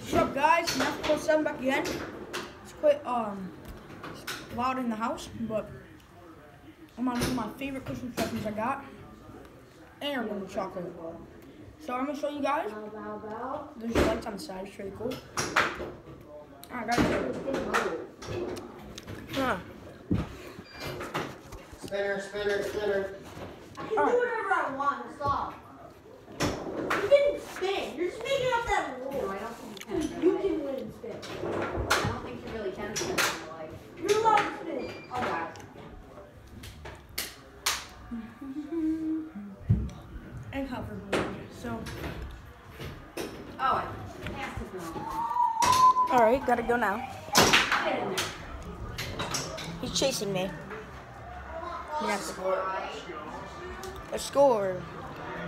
What's up, guys? Math Pro 7 back again. It's quite um loud in the house, but I'm on one of my favorite Christmas presents I got, and one with chocolate. So I'm gonna show you guys. There's lights on the side. It's really cool. Alright, guys. Huh. Spinner, spinner, spinner. I can Alright. do whatever I want. Stop. You didn't spin. You're just making up that No, rule. I don't think you can. You Really. can win and spin. I don't think you really can spin in real life. You're allowed to spin. Oh god. Hoverboard. So, Oh, I to go. alright, gotta go now. Get in there. He's chasing me. Yes. A score.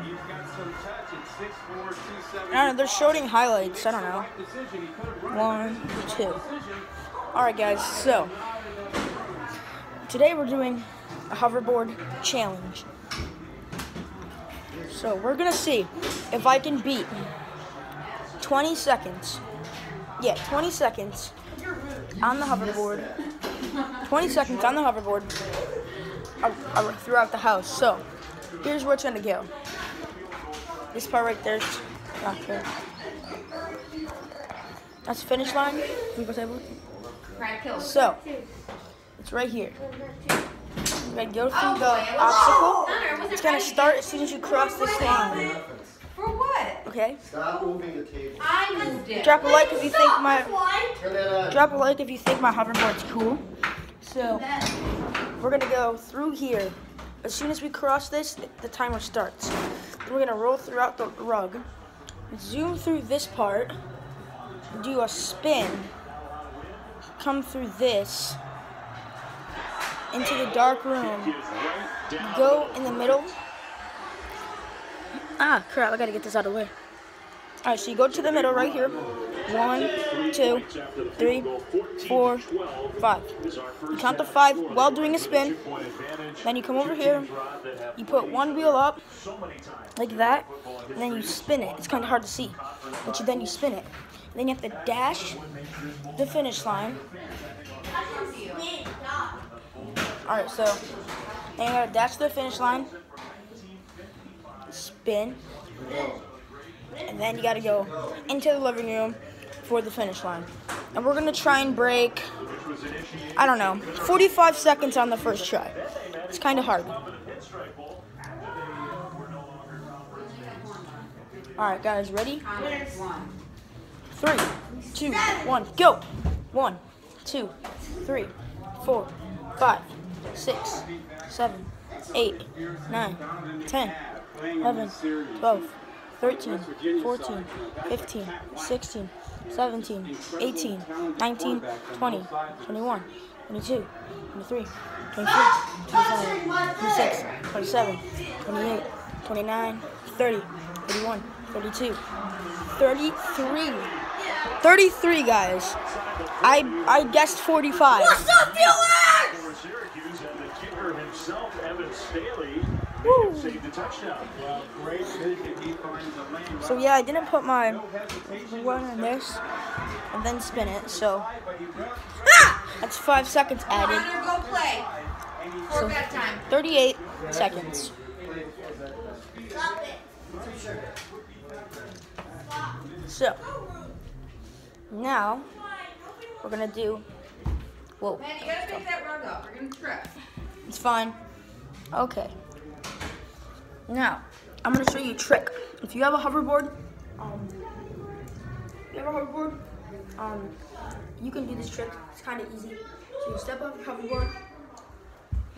He's got some touch at 6'4", 270. I don't know, they're showing highlights. I don't know. Right decision. He could have run One, two. Alright, guys, so today we're doing a hoverboard challenge. So we're gonna see if I can beat 20 seconds. Yeah, 20 seconds on the hoverboard. 20 seconds on the hoverboard uh, uh, throughout the house. So here's where it's gonna go. This part right there's okay. That's the finish line. Can we go table? Try to kill. So, it's right here. You're oh, gonna go through Oh, the obstacle. Connor, It's gonna start as soon as you cross this line. For what? Okay? Stop moving the table. I moved it. Drop a like if you think my Why? Turn that on. drop a like if you think my hoverboard's cool. So we're gonna go through here. As soon as we cross this, the timer starts. Then we're gonna roll throughout the rug, zoom through this part, do a spin, come through this into the dark room, go in the middle. Ah, crap! I gotta get this out of the way. All right, so you go to the middle right here. One, two, three, four, five. You count to five while doing a spin. Then you come over here. You put one wheel up, like that, and then you spin it. It's kind of hard to see, but you, then you spin it. And then you have to dash the finish line. All right, so then you gotta dash the finish line, spin, and then you gotta go into the living room for the finish line. And we're gonna try and break, I don't know, 45 seconds on the first try. It's kind of hard. All right, guys, ready? Three, two, one, go. One, two, three, four, five, six, seven, eight, nine, ten, eleven, twelve, thirteen, fourteen, fifteen, sixteen, seventeen, eighteen, nineteen, twenty, twenty-one, twenty-two, twenty-three, twenty-four, twenty-five, twenty-six, twenty-seven, twenty-eight, twenty-nine, thirty, thirty-one, thirty-two, thirty-three. 33 guys. I I guessed 45. What's up, viewers? for Syracuse and the kicker himself, Evan Staley, Woo. the touchdown. Well, great vision. He finds the lane. So yeah, I didn't put my No one in this and then spin it. So But he runs ah! that's 5 seconds added. Connor, go play. So 38 seconds. So now we're going to do Whoa. Man, you gotta pick that rug up. We're gonna trip. It's fine. Okay. Now, I'm gonna show you a trick. If you have a hoverboard, um, you have a hoverboard, um, you can do this trick. It's kind of easy. So you step off your hoverboard,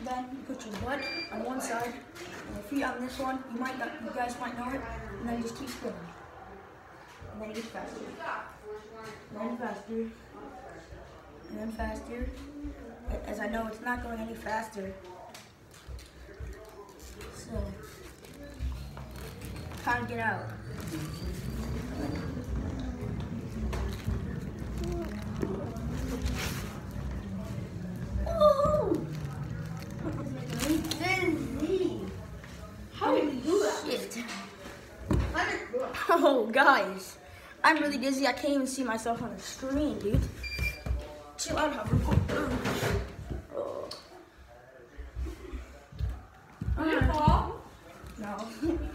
then you put your butt on one side, and your feet on this one. You might not, you guys might know it, and then you just keep spinning. And then you get faster. And then faster. And then faster. As I know it's not going any faster. So, can't get out. How you do that? Oh, guys. I'm really dizzy. I can't even see myself on the screen, dude. Chill out, hoverboard. Oh. Your fault. No.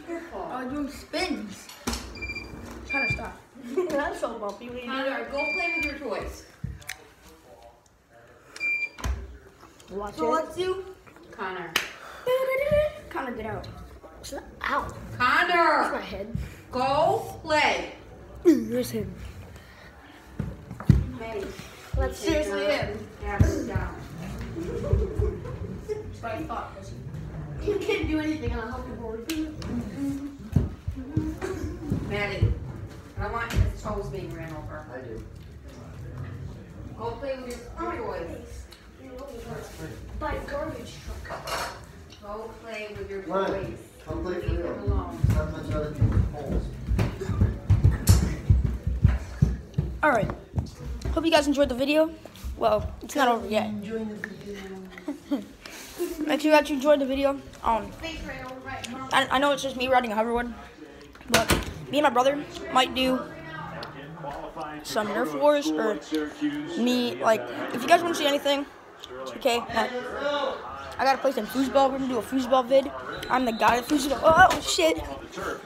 Your fault. I was doing spins. Trying to stop. That's so bumpy. What are you doing? Connor, go play with your toys. Watch so let's do. Connor. Connor, get out. Ow. That's Connor, my head. go play. There's him. Hey, That's seriously him. have it down. That's what I thought. was he. You can't do anything on a hoverboard. Maddie, I don't want his toes being ran over. I do. Go play with your toys. By a garbage truck. Go play with your Ryan, toys. come play for Leave them real. alone. Stop touching other people's poles. All right. Hope you guys enjoyed the video. Well, it's not over yet. Make sure that you enjoyed the video. Um, Face right over right. Mom. I, I know it's just me riding a hoverboard, but me and my brother might do some Nerf Wars or me like. If you guys want to see anything, okay. I gotta place in foosball. We're gonna do a foosball vid. I'm the guy at foosball. Oh, oh shit!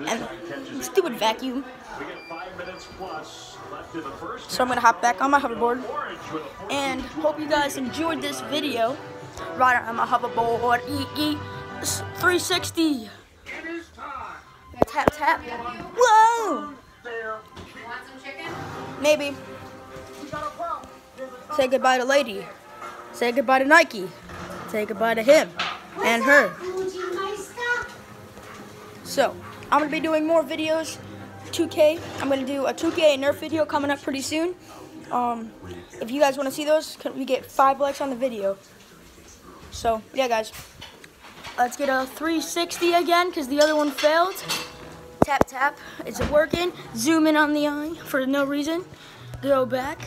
And stupid vacuum. So I'm gonna hop back on my hoverboard and hope you guys enjoyed this video. Riding on my hoverboard, eat, eat, 360. Maybe. Say goodbye to Lady. Say goodbye to Nike. Say goodbye to him and her. So, I'm gonna be doing more videos. 2K. I'm gonna do a 2K Nerf video coming up pretty soon. Um, if you guys want to see those, we get five likes on the video? So, yeah, guys. Let's get a 360 again because the other one failed. Tap, tap. Is it working? Zoom in on the eye for no reason. Go back.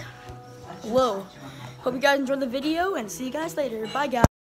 Whoa. Hope you guys enjoyed the video and see you guys later. Bye, guys.